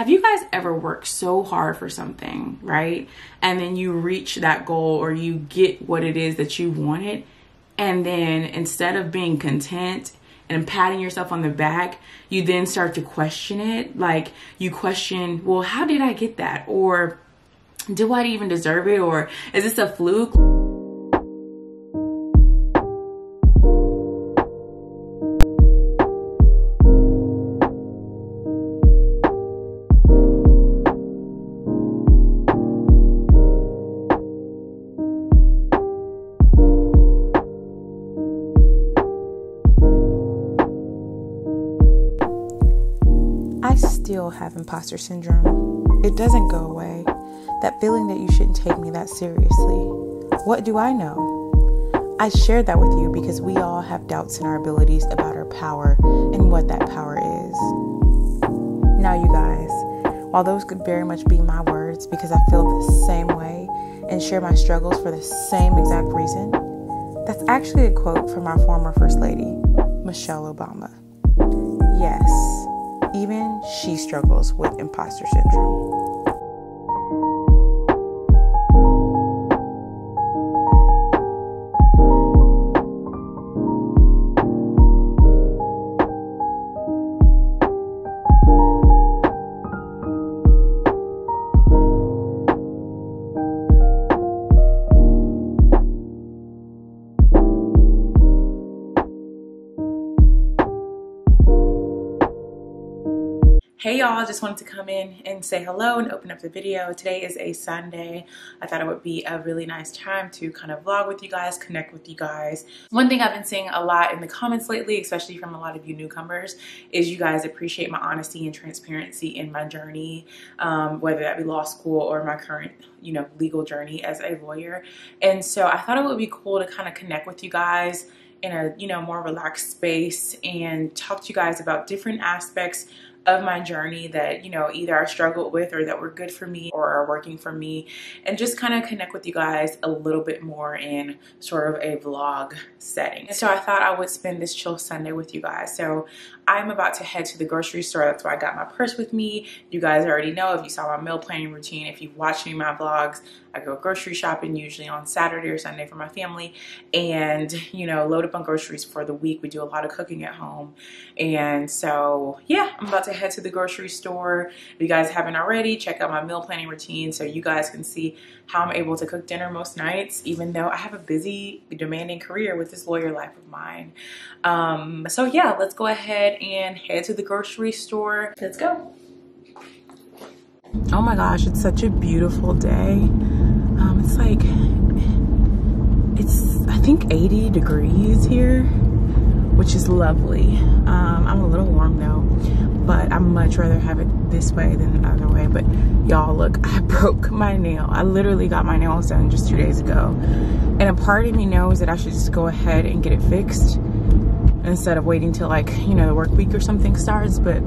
have you guys ever worked so hard for something, right? And then you reach that goal or you get what it is that you wanted. And then instead of being content and patting yourself on the back, you then start to question it. Like you question, well, how did I get that? Or do I even deserve it? Or is this a fluke? Have imposter syndrome. It doesn't go away. That feeling that you shouldn't take me that seriously. What do I know? I shared that with you because we all have doubts in our abilities about our power and what that power is. Now, you guys, while those could very much be my words because I feel the same way and share my struggles for the same exact reason, that's actually a quote from our former First Lady, Michelle Obama. Yes, even she struggles with imposter syndrome. Hey y'all, just wanted to come in and say hello and open up the video. Today is a Sunday. I thought it would be a really nice time to kind of vlog with you guys, connect with you guys. One thing I've been seeing a lot in the comments lately, especially from a lot of you newcomers, is you guys appreciate my honesty and transparency in my journey, um, whether that be law school or my current you know, legal journey as a lawyer. And so I thought it would be cool to kind of connect with you guys in a, you know, more relaxed space and talk to you guys about different aspects of my journey that, you know, either I struggled with or that were good for me or are working for me and just kind of connect with you guys a little bit more in sort of a vlog setting. And so I thought I would spend this chill Sunday with you guys. So I'm about to head to the grocery store. That's why I got my purse with me. You guys already know if you saw my meal planning routine, if you've watched any of my vlogs, I go grocery shopping usually on Saturday or Sunday for my family and, you know, load up on groceries for the week. We do a lot of cooking at home. And so, yeah, I'm about to head to the grocery store. If you guys haven't already, check out my meal planning routine so you guys can see how I'm able to cook dinner most nights, even though I have a busy, demanding career with this lawyer life of mine. Um, so yeah, let's go ahead and head to the grocery store. Let's go. Oh my gosh, it's such a beautiful day. Um, it's like, it's, I think 80 degrees here, which is lovely. Um, I'm a little warm though, but I'd much rather have it this way than the other way. But y'all, look, I broke my nail. I literally got my nails done just two days ago. And a part of me knows that I should just go ahead and get it fixed instead of waiting till like, you know, the work week or something starts. But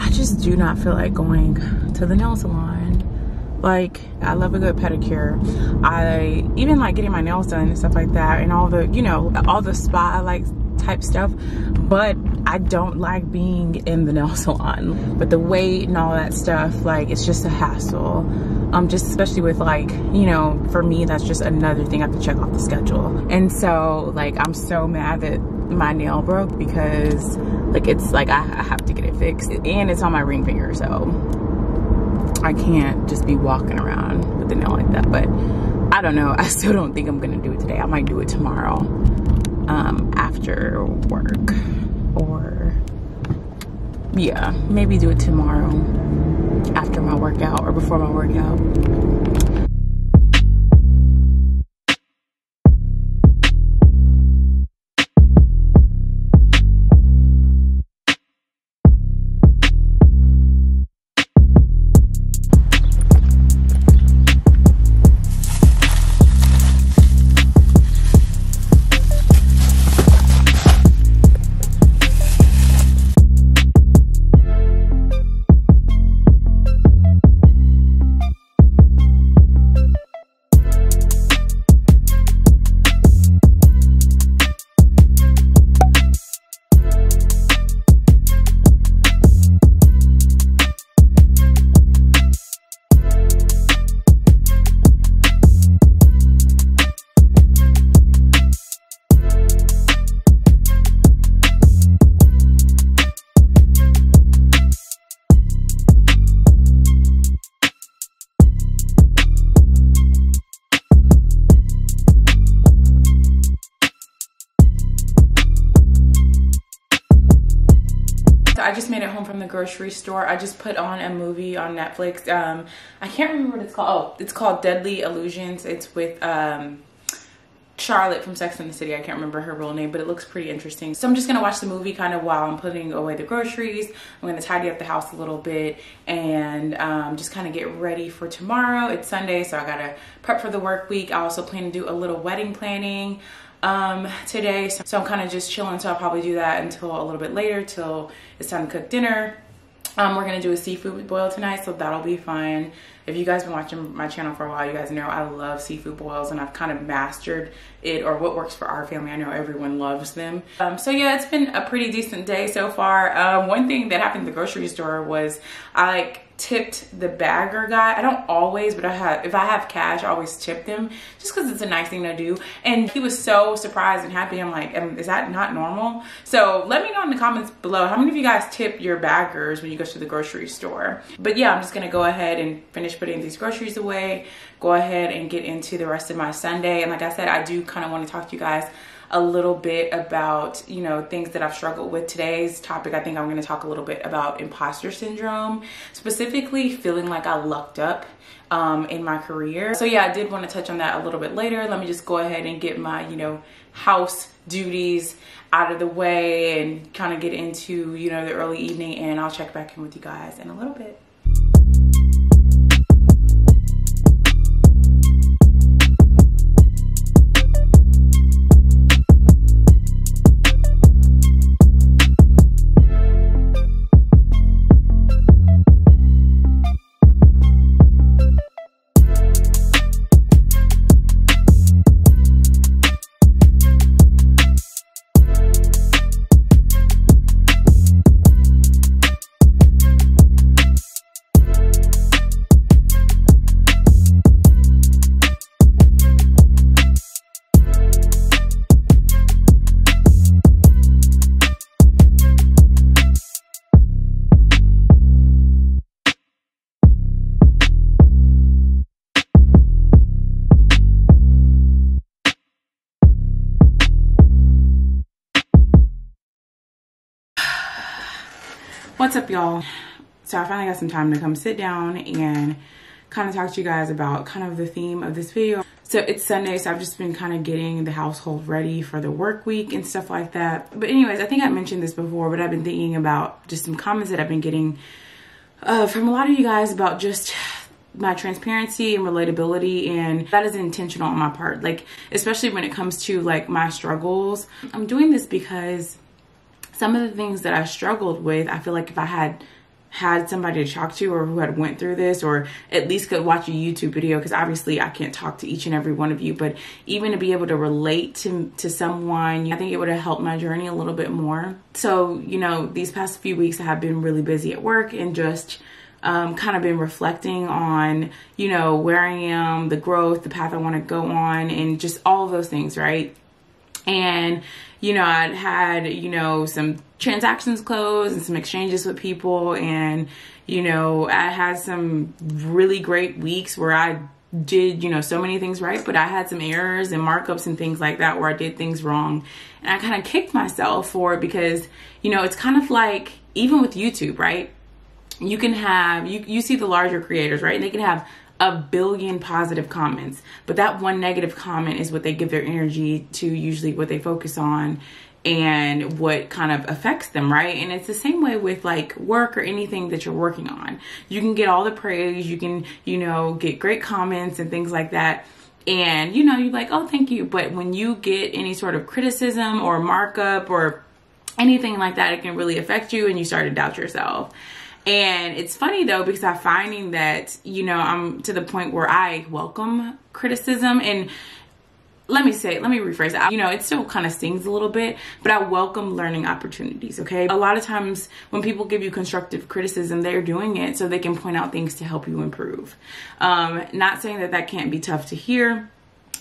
I just do not feel like going to the nail salon. Like, I love a good pedicure. I even like getting my nails done and stuff like that and all the, you know, all the spa like type stuff. But I don't like being in the nail salon. But the wait and all that stuff, like, it's just a hassle. Um, just especially with like, you know, for me, that's just another thing I have to check off the schedule. And so, like, I'm so mad that my nail broke because like it's like I, I have to get it fixed and it's on my ring finger so I can't just be walking around with the nail like that but I don't know I still don't think I'm gonna do it today I might do it tomorrow um, after work or yeah maybe do it tomorrow after my workout or before my workout the grocery store. I just put on a movie on Netflix. Um, I can't remember what it's called. Oh, it's called Deadly Illusions. It's with um, Charlotte from Sex and the City. I can't remember her real name, but it looks pretty interesting. So I'm just gonna watch the movie kind of while I'm putting away the groceries. I'm gonna tidy up the house a little bit and um, just kind of get ready for tomorrow. It's Sunday, so I gotta prep for the work week. I also plan to do a little wedding planning um, today. So, so I'm kind of just chilling, so I'll probably do that until a little bit later, till it's time to cook dinner. Um, we're gonna do a seafood boil tonight, so that'll be fun. If you guys been watching my channel for a while, you guys know I love seafood boils and I've kind of mastered it or what works for our family. I know everyone loves them. Um, so yeah, it's been a pretty decent day so far. Um, one thing that happened at the grocery store was I like tipped the bagger guy. I don't always, but I have if I have cash, I always tip them just because it's a nice thing to do. And he was so surprised and happy. I'm like, is that not normal? So let me know in the comments below how many of you guys tip your baggers when you go to the grocery store. But yeah, I'm just gonna go ahead and finish putting these groceries away, go ahead and get into the rest of my Sunday. And like I said, I do kind of want to talk to you guys a little bit about, you know, things that I've struggled with. Today's topic, I think I'm going to talk a little bit about imposter syndrome, specifically feeling like I lucked up um, in my career. So yeah, I did want to touch on that a little bit later. Let me just go ahead and get my, you know, house duties out of the way and kind of get into, you know, the early evening and I'll check back in with you guys in a little bit. What's up, y'all? So I finally got some time to come sit down and kind of talk to you guys about kind of the theme of this video. So it's Sunday, so I've just been kind of getting the household ready for the work week and stuff like that. But anyways, I think I mentioned this before, but I've been thinking about just some comments that I've been getting uh, from a lot of you guys about just my transparency and relatability and that is intentional on my part like especially when it comes to like my struggles i'm doing this because some of the things that I struggled with, I feel like if I had had somebody to talk to or who had went through this or at least could watch a YouTube video because obviously I can't talk to each and every one of you but even to be able to relate to to someone I think it would have helped my journey a little bit more. So you know these past few weeks I have been really busy at work and just um, kind of been reflecting on you know where I am the growth the path I want to go on and just all of those things right? And you know, I'd had, you know, some transactions closed and some exchanges with people. And, you know, I had some really great weeks where I did, you know, so many things right, but I had some errors and markups and things like that where I did things wrong. And I kind of kicked myself for it because, you know, it's kind of like even with YouTube, right? You can have, you, you see the larger creators, right? And they can have a billion positive comments, but that one negative comment is what they give their energy to, usually what they focus on and what kind of affects them, right? And it's the same way with like work or anything that you're working on. You can get all the praise, you can, you know, get great comments and things like that. And you know, you're like, oh, thank you. But when you get any sort of criticism or markup or anything like that, it can really affect you and you start to doubt yourself. And it's funny though, because I'm finding that, you know, I'm to the point where I welcome criticism and let me say, let me rephrase that. You know, it still kind of stings a little bit, but I welcome learning opportunities, okay? A lot of times when people give you constructive criticism, they're doing it so they can point out things to help you improve. Um, not saying that that can't be tough to hear,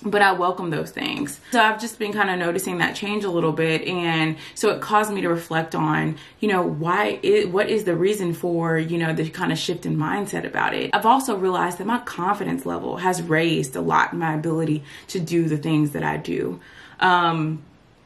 but I welcome those things. So I've just been kind of noticing that change a little bit. And so it caused me to reflect on, you know, why, it, what is the reason for, you know, the kind of shift in mindset about it. I've also realized that my confidence level has raised a lot in my ability to do the things that I do. Um,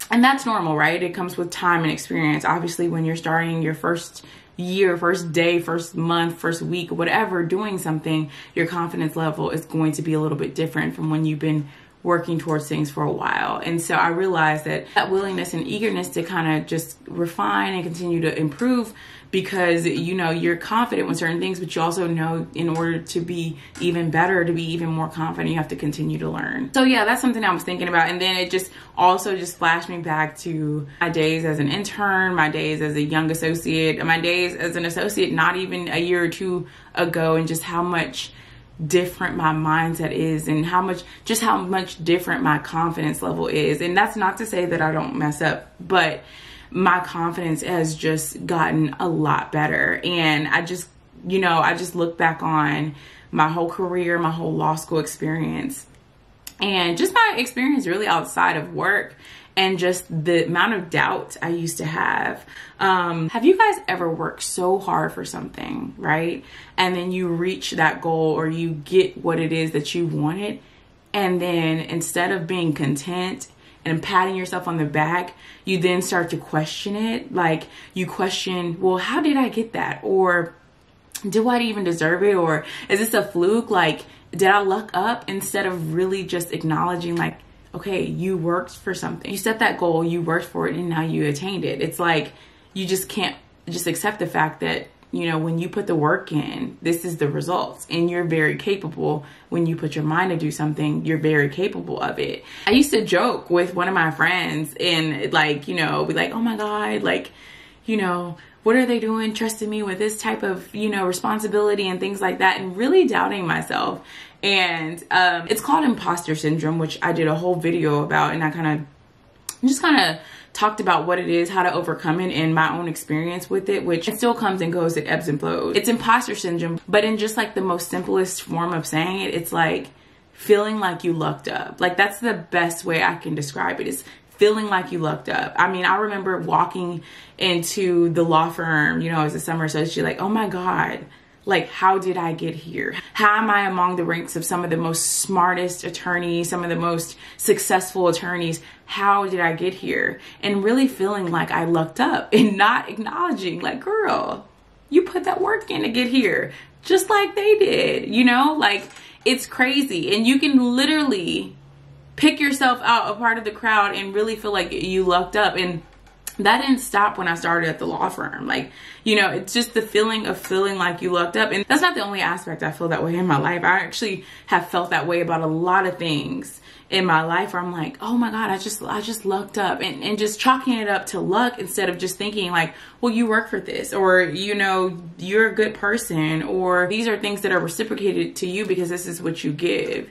and that's normal, right? It comes with time and experience. Obviously, when you're starting your first year, first day, first month, first week, whatever, doing something, your confidence level is going to be a little bit different from when you've been working towards things for a while. And so I realized that that willingness and eagerness to kind of just refine and continue to improve because you know you're confident with certain things but you also know in order to be even better to be even more confident you have to continue to learn so yeah that's something i was thinking about and then it just also just flashed me back to my days as an intern my days as a young associate my days as an associate not even a year or two ago and just how much different my mindset is and how much just how much different my confidence level is and that's not to say that i don't mess up but my confidence has just gotten a lot better. And I just, you know, I just look back on my whole career, my whole law school experience, and just my experience really outside of work and just the amount of doubt I used to have. Um, have you guys ever worked so hard for something, right? And then you reach that goal or you get what it is that you wanted. And then instead of being content and patting yourself on the back, you then start to question it. Like you question, well, how did I get that? Or do I even deserve it? Or is this a fluke? Like, did I luck up instead of really just acknowledging, like, okay, you worked for something. You set that goal, you worked for it, and now you attained it. It's like you just can't just accept the fact that you know, when you put the work in, this is the results. And you're very capable when you put your mind to do something, you're very capable of it. I used to joke with one of my friends and like, you know, be like, oh my God, like, you know, what are they doing trusting me with this type of, you know, responsibility and things like that and really doubting myself. And um, it's called imposter syndrome, which I did a whole video about and I kind of just kind of talked about what it is, how to overcome it, and my own experience with it, which it still comes and goes, it ebbs and flows. It's imposter syndrome, but in just like the most simplest form of saying it, it's like feeling like you lucked up. Like that's the best way I can describe it is feeling like you lucked up. I mean, I remember walking into the law firm, you know, as a summer associate, like, oh my God, like how did I get here? How am I among the ranks of some of the most smartest attorneys, some of the most successful attorneys? How did I get here? And really feeling like I lucked up and not acknowledging like, girl, you put that work in to get here just like they did, you know? Like it's crazy and you can literally pick yourself out a part of the crowd and really feel like you lucked up and that didn't stop when I started at the law firm. Like, you know, it's just the feeling of feeling like you lucked up. And that's not the only aspect I feel that way in my life. I actually have felt that way about a lot of things in my life where I'm like, oh my God, I just I just lucked up and, and just chalking it up to luck instead of just thinking like, well, you work for this or you know, you're a good person or these are things that are reciprocated to you because this is what you give.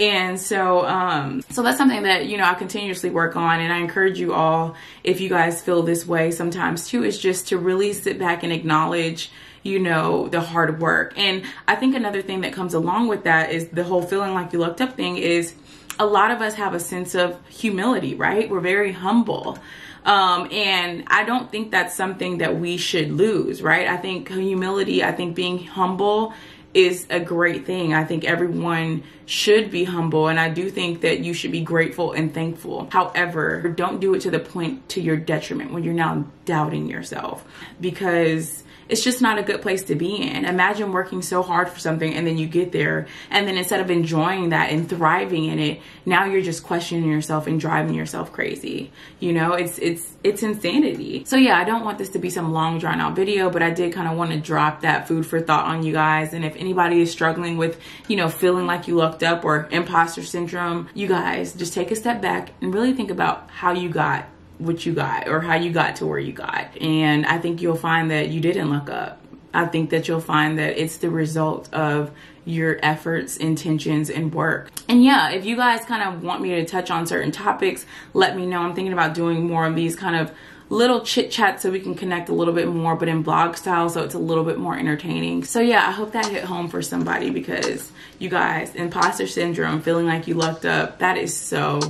And so um so that's something that, you know, I continuously work on and I encourage you all if you guys feel this way sometimes too is just to really sit back and acknowledge you know, the hard work. And I think another thing that comes along with that is the whole feeling like you looked up thing is a lot of us have a sense of humility, right? We're very humble. Um, and I don't think that's something that we should lose, right? I think humility, I think being humble is a great thing. I think everyone should be humble and I do think that you should be grateful and thankful. However, don't do it to the point to your detriment when you're now doubting yourself because it's just not a good place to be in. Imagine working so hard for something and then you get there and then instead of enjoying that and thriving in it, now you're just questioning yourself and driving yourself crazy. You know, it's it's it's insanity. So yeah, I don't want this to be some long drawn out video, but I did kind of want to drop that food for thought on you guys. And if anybody is struggling with, you know, feeling like you lucked up or imposter syndrome, you guys just take a step back and really think about how you got what you got or how you got to where you got. And I think you'll find that you didn't look up. I think that you'll find that it's the result of your efforts, intentions, and work. And yeah, if you guys kind of want me to touch on certain topics, let me know. I'm thinking about doing more of these kind of little chit chat so we can connect a little bit more, but in vlog style, so it's a little bit more entertaining. So yeah, I hope that hit home for somebody because you guys, imposter syndrome, feeling like you lucked up, that is so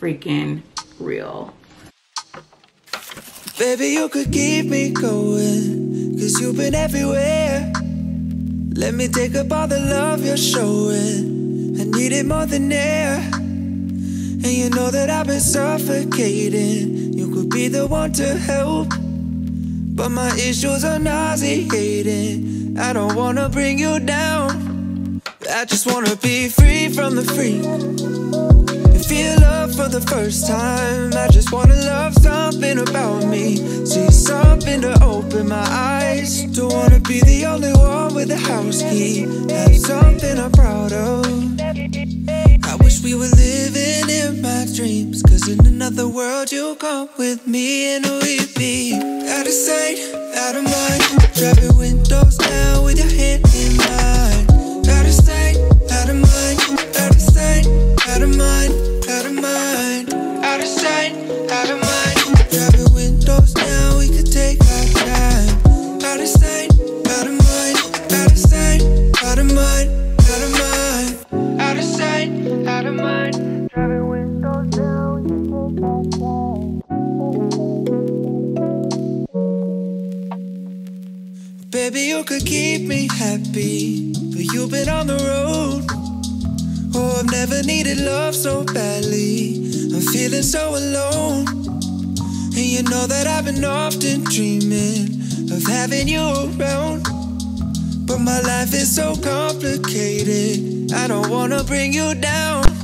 freaking real. Baby, you could keep me going, cause you've been everywhere. Let me take up all the love you're showing. I need it more than air. And you know that I've been suffocating. Be the one to help. But my issues are nauseating. I don't wanna bring you down. I just wanna be free from the freak. Feel love for the first time. I just wanna love something about me. See something to open my eyes. Don't wanna be the only one with a house key. Have something I'm proud of. We were living in my dreams. Cause in another world, you come with me and we'd be out of sight, out of mind. Driving windows down with your hand Baby, you could keep me happy, but you've been on the road. Oh, I've never needed love so badly. I'm feeling so alone. And you know that I've been often dreaming of having you around. But my life is so complicated. I don't wanna bring you down.